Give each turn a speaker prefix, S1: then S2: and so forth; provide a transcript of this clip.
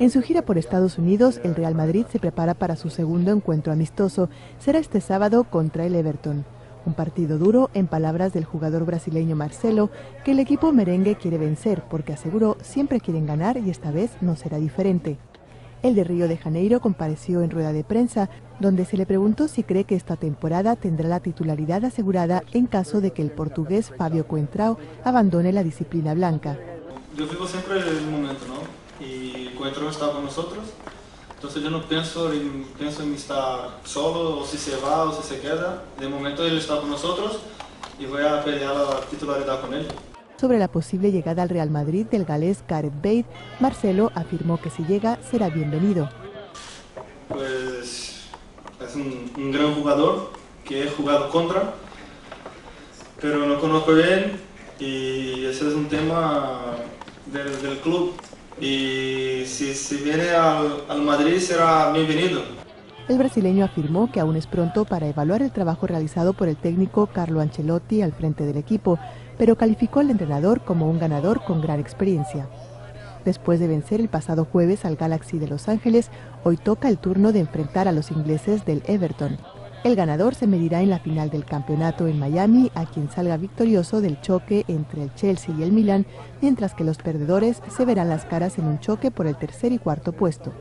S1: En su gira por Estados Unidos, el Real Madrid se prepara para su segundo encuentro amistoso. Será este sábado contra el Everton. Un partido duro, en palabras del jugador brasileño Marcelo, que el equipo merengue quiere vencer porque aseguró siempre quieren ganar y esta vez no será diferente. El de Río de Janeiro compareció en rueda de prensa, donde se le preguntó si cree que esta temporada tendrá la titularidad asegurada en caso de que el portugués Fabio Coentrao abandone la disciplina blanca.
S2: Yo vivo siempre el momento, ¿no? Y Coentrão está con nosotros. Entonces yo no pienso en, pienso en estar solo o si se va o si se queda. De momento él está con nosotros y voy a pelear la titularidad con él.
S1: Sobre la posible llegada al Real Madrid del galés Gareth Bale, Marcelo afirmó que si llega será bienvenido.
S2: Pues es un, un gran jugador que he jugado contra, pero no conozco bien y ese es un tema del, del club y si, si viene al, al Madrid será bienvenido.
S1: El brasileño afirmó que aún es pronto para evaluar el trabajo realizado por el técnico Carlo Ancelotti al frente del equipo, pero calificó al entrenador como un ganador con gran experiencia. Después de vencer el pasado jueves al Galaxy de Los Ángeles, hoy toca el turno de enfrentar a los ingleses del Everton. El ganador se medirá en la final del campeonato en Miami a quien salga victorioso del choque entre el Chelsea y el Milan, mientras que los perdedores se verán las caras en un choque por el tercer y cuarto puesto.